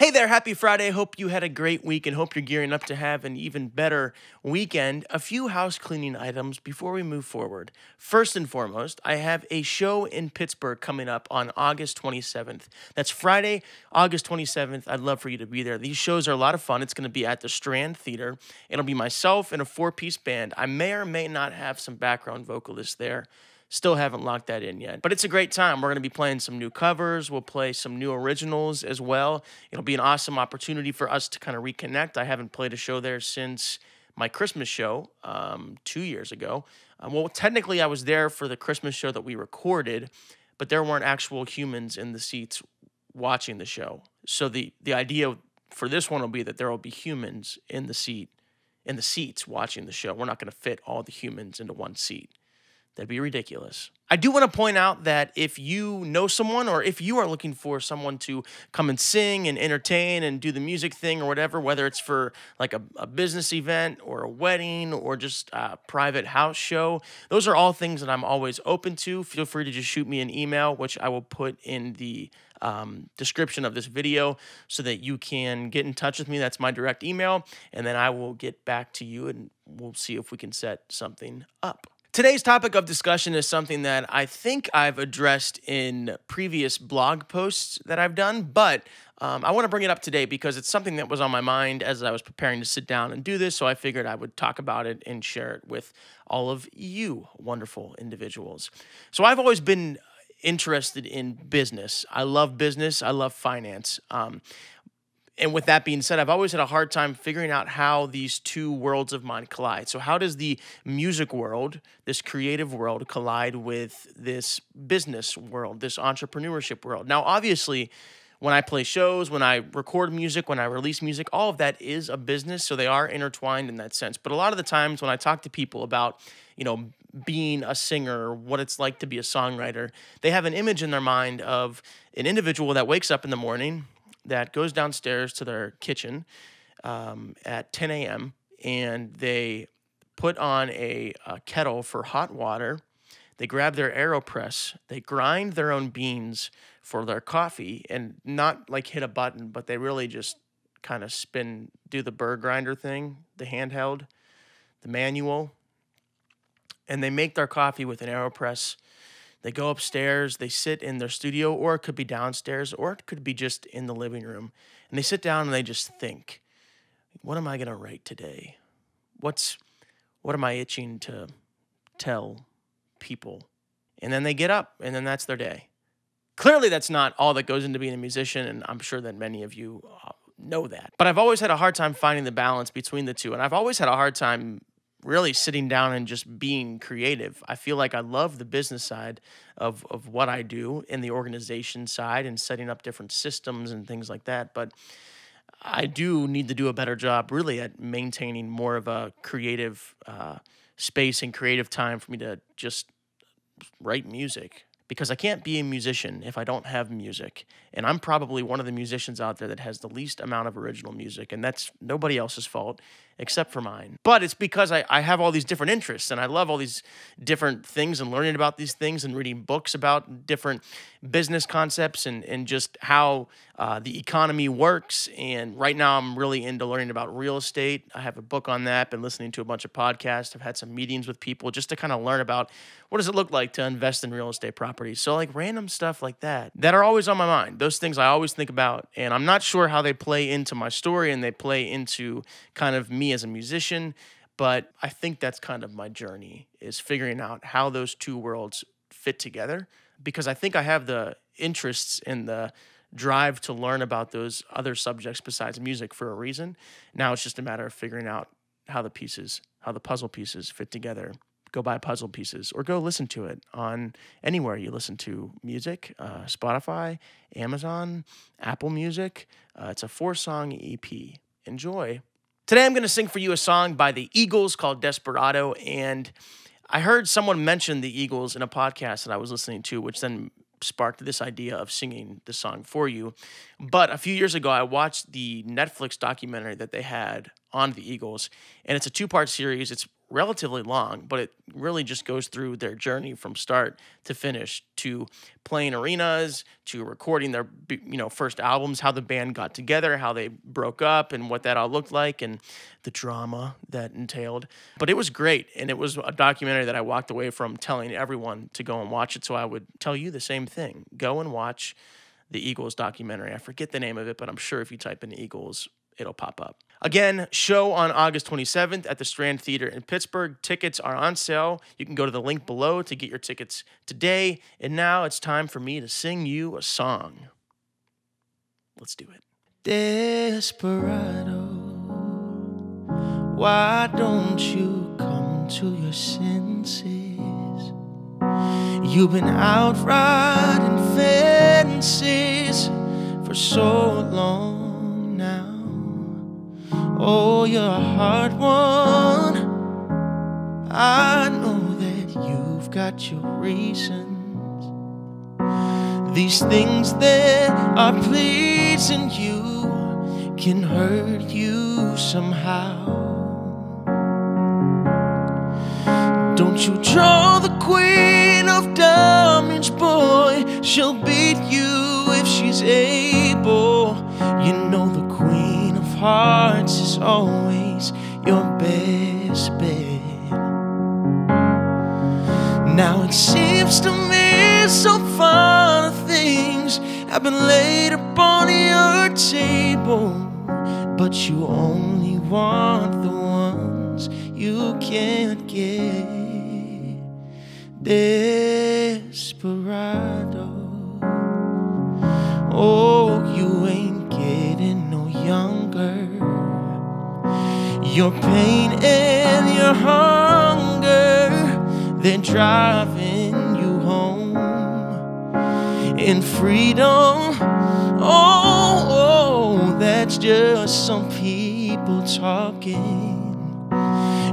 Hey there, happy Friday. Hope you had a great week and hope you're gearing up to have an even better weekend. A few house cleaning items before we move forward. First and foremost, I have a show in Pittsburgh coming up on August 27th. That's Friday, August 27th. I'd love for you to be there. These shows are a lot of fun. It's going to be at the Strand Theater. It'll be myself and a four piece band. I may or may not have some background vocalists there. Still haven't locked that in yet. But it's a great time. We're going to be playing some new covers. We'll play some new originals as well. It'll be an awesome opportunity for us to kind of reconnect. I haven't played a show there since my Christmas show um, two years ago. Um, well, technically, I was there for the Christmas show that we recorded, but there weren't actual humans in the seats watching the show. So the the idea for this one will be that there will be humans in the seat in the seats watching the show. We're not going to fit all the humans into one seat. That'd be ridiculous. I do want to point out that if you know someone or if you are looking for someone to come and sing and entertain and do the music thing or whatever, whether it's for like a, a business event or a wedding or just a private house show, those are all things that I'm always open to. Feel free to just shoot me an email, which I will put in the um, description of this video so that you can get in touch with me. That's my direct email. And then I will get back to you and we'll see if we can set something up. Today's topic of discussion is something that I think I've addressed in previous vlog posts that I've done, but um, I want to bring it up today because it's something that was on my mind as I was preparing to sit down and do this. So I figured I would talk about it and share it with all of you wonderful individuals. So I've always been interested in business. I love business, I love finance. Um, and with that being said, I've always had a hard time figuring out how these two worlds of mine collide. So, how does the music world, this creative world, collide with this business world, this entrepreneurship world? Now, obviously, when I play shows, when I record music, when I release music, all of that is a business. So, they are intertwined in that sense. But a lot of the times when I talk to people about, you know, being a singer, what it's like to be a songwriter, they have an image in their mind of an individual that wakes up in the morning, that goes downstairs to their kitchen um, at 10 a.m. and they put on a, a, kettle for hot water. They grab their AeroPress, they grind their own beans for their coffee and not like hit a button, but they really just kind of spin, do the burr grinder thing, the handheld, the manual. And they make their coffee with an AeroPress they go upstairs, they sit in their studio, or it could be downstairs, or it could be just in the living room. And they sit down and they just think, what am I going to write today? What's what am I itching to tell people? And then they get up and then that's their day. Clearly that's not all that goes into being a musician and I'm sure that many of you uh, know that. But I've always had a hard time finding the balance between the two and I've always had a hard time really sitting down and just being creative. I feel like I love the business side of, of what I do in the organization side and setting up different systems and things like that. But I do need to do a better job really at maintaining more of a creative uh, space and creative time for me to just write music because I can't be a musician if I don't have music. And I'm probably one of the musicians out there that has the least amount of original music, and that's nobody else's fault except for mine. But it's because I, I have all these different interests and I love all these different things and learning about these things and reading books about different business concepts and, and just how uh, the economy works. And right now, I'm really into learning about real estate. I have a book on that, been listening to a bunch of podcasts. I've had some meetings with people just to kind of learn about what does it look like to invest in real estate properties. So, like random stuff like that, that are always on my mind. Those things I always think about. And I'm not sure how they play into my story and they play into kind of me as a musician. But I think that's kind of my journey is figuring out how those two worlds fit together because I think I have the interests and the drive to learn about those other subjects besides music for a reason. Now it's just a matter of figuring out how the pieces, how the puzzle pieces fit together. Go buy puzzle pieces or go listen to it on anywhere you listen to music uh, Spotify, Amazon, Apple Music. Uh, it's a four song EP. Enjoy. Today I'm going to sing for you a song by the Eagles called Desperado. And I heard someone mention the Eagles in a podcast that I was listening to, which then sparked this idea of singing the song for you. But a few years ago, I watched the Netflix documentary that they had on the Eagles, and it's a two part series. It's relatively long, but it really just goes through their journey from start to finish to playing arenas to recording their you know first albums, how the band got together, how they broke up and what that all looked like and the drama that entailed. But it was great and it was a documentary that I walked away from telling everyone to go and watch it, so I would tell you the same thing. Go and watch the Eagles documentary. I forget the name of it, but I'm sure if you type in Eagles, it'll pop up. Again, show on August 27th at the Strand Theater in Pittsburgh. Tickets are on sale. You can go to the link below to get your tickets today. And now it's time for me to sing you a song. Let's do it. Desperado, why don't you come to your senses? You've been out riding fences for so long. Oh, you're a hard one. I know that you've got your reasons. These things that are pleasing you can hurt you somehow. Don't you draw the queen of diamonds, boy. She'll beat you if she's able. You know the hearts is always your best bet. Now it seems to me so far things have been laid upon your table, but you only want the ones you can't get. Desperado. Oh, you ain't getting no younger. Your pain and your hunger, they're driving you home. In freedom, oh, oh, that's just some people talking.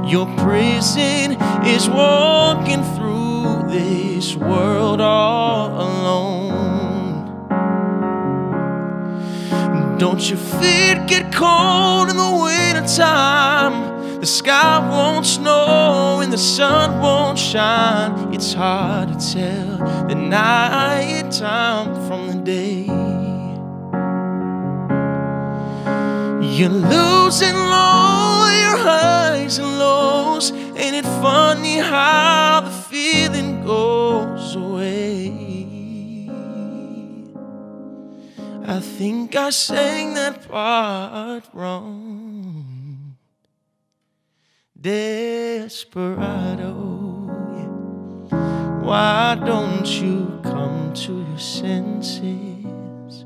Your prison is walking through this world all alone. Don't your feet get cold in the wintertime? The sky won't snow and the sun won't shine. It's hard to tell the night time from the day. You're losing all your highs and lows. Ain't it funny how the feeling goes away? I think I sang that part wrong. Desperado, yeah. why don't you come to your senses?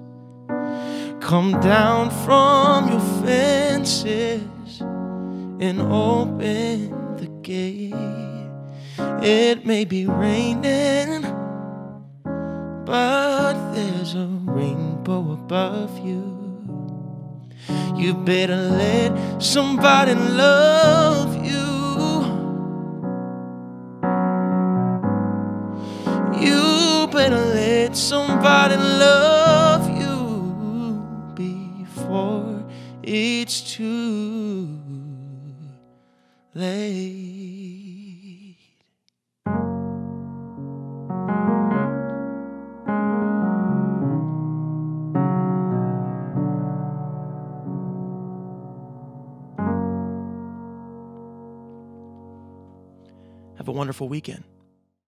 Come down from your fences and open the gate. It may be raining, but there's a rainbow above you. You better let somebody love you. You better let somebody love wonderful weekend.